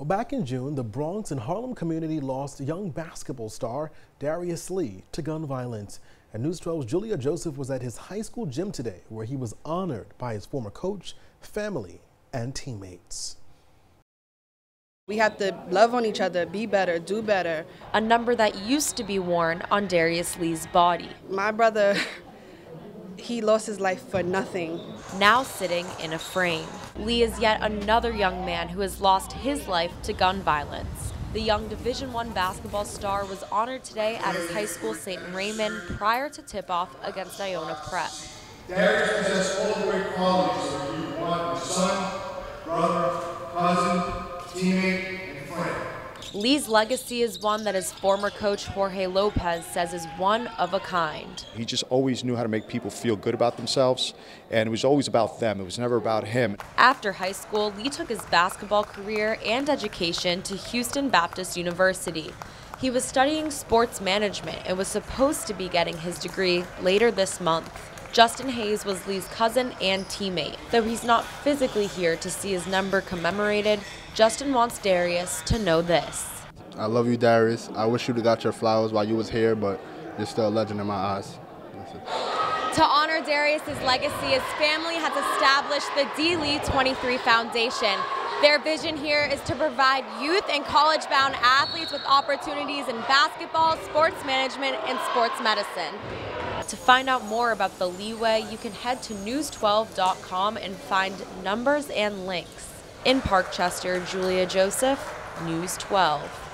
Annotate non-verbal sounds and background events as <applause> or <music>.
Well, back in June, the Bronx and Harlem community lost young basketball star Darius Lee to gun violence. And News 12's Julia Joseph was at his high school gym today, where he was honored by his former coach, family, and teammates. We have to love on each other, be better, do better. A number that used to be worn on Darius Lee's body. My brother <laughs> he lost his life for nothing. Now sitting in a frame. Lee is yet another young man who has lost his life to gun violence. The young Division One basketball star was honored today at his high school St. Raymond prior to tip-off against Iona Prep. Darius possessed all the great qualities that you want a son, brother, cousin, teammate, and friend. Lee's legacy is one that his former coach Jorge Lopez says is one of a kind. He just always knew how to make people feel good about themselves, and it was always about them. It was never about him. After high school, Lee took his basketball career and education to Houston Baptist University. He was studying sports management and was supposed to be getting his degree later this month. Justin Hayes was Lee's cousin and teammate. Though he's not physically here to see his number commemorated, Justin wants Darius to know this. I love you, Darius. I wish you'd have got your flowers while you was here, but you're still a legend in my eyes. To honor Darius's legacy, his family has established the D. Lee 23 Foundation. Their vision here is to provide youth and college-bound athletes with opportunities in basketball, sports management, and sports medicine. To find out more about the Leeway, you can head to news12.com and find numbers and links. In Parkchester, Julia Joseph, News 12.